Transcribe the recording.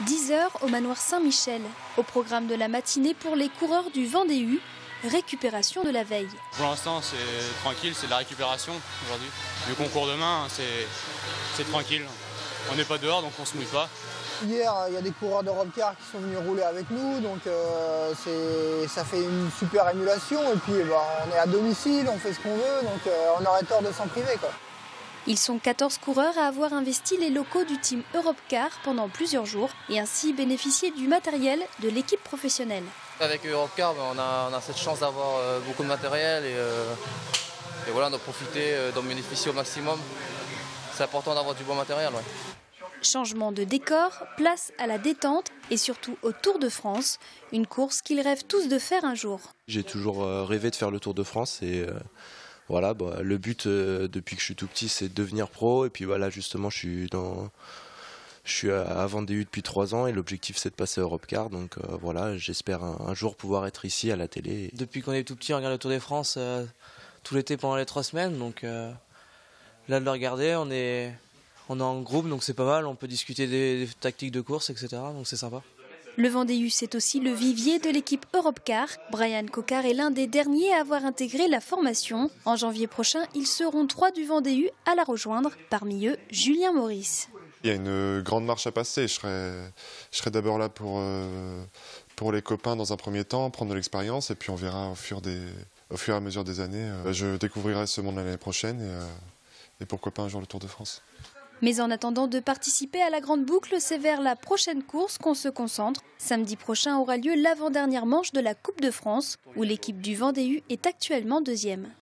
10 heures au manoir Saint-Michel. Au programme de la matinée pour les coureurs du Vendée récupération de la veille. Pour l'instant, c'est tranquille, c'est de la récupération aujourd'hui. Le concours demain, c'est tranquille. On n'est pas dehors, donc on se mouille pas. Hier, il y a des coureurs de car qui sont venus rouler avec nous, donc euh, ça fait une super émulation. Et puis, bah, on est à domicile, on fait ce qu'on veut, donc euh, on aurait tort de s'en priver. Quoi. Ils sont 14 coureurs à avoir investi les locaux du team Europcar pendant plusieurs jours et ainsi bénéficier du matériel de l'équipe professionnelle. Avec Europcar, ben, on, a, on a cette chance d'avoir euh, beaucoup de matériel et, euh, et voilà, d'en profiter, euh, d'en bénéficier au maximum. C'est important d'avoir du bon matériel. Changement de décor, place à la détente et surtout au Tour de France, une course qu'ils rêvent tous de faire un jour. J'ai toujours rêvé de faire le Tour de France et voilà, bah, le but euh, depuis que je suis tout petit, c'est de devenir pro. Et puis voilà, justement, je suis dans, je à Vendée depuis trois ans et l'objectif c'est de passer à Europcar. Donc euh, voilà, j'espère un, jour pouvoir être ici à la télé. Depuis qu'on est tout petit, on regarde le Tour de France euh, tout l'été pendant les trois semaines. Donc là de le regarder, on est, on est en groupe, donc c'est pas mal. On peut discuter des, des tactiques de course, etc. Donc c'est sympa. Le Vendée c'est aussi le vivier de l'équipe Europcar. Brian Cocard est l'un des derniers à avoir intégré la formation. En janvier prochain, ils seront trois du Vendée à la rejoindre, parmi eux Julien Maurice. Il y a une grande marche à passer. Je serai, je serai d'abord là pour, euh, pour les copains dans un premier temps, prendre de l'expérience, et puis on verra au fur, des, au fur et à mesure des années. Euh, je découvrirai ce monde l'année prochaine, et, euh, et pourquoi pas un jour le Tour de France. Mais en attendant de participer à la grande boucle, c'est vers la prochaine course qu'on se concentre. Samedi prochain aura lieu l'avant-dernière manche de la Coupe de France, où l'équipe du Vendée est actuellement deuxième.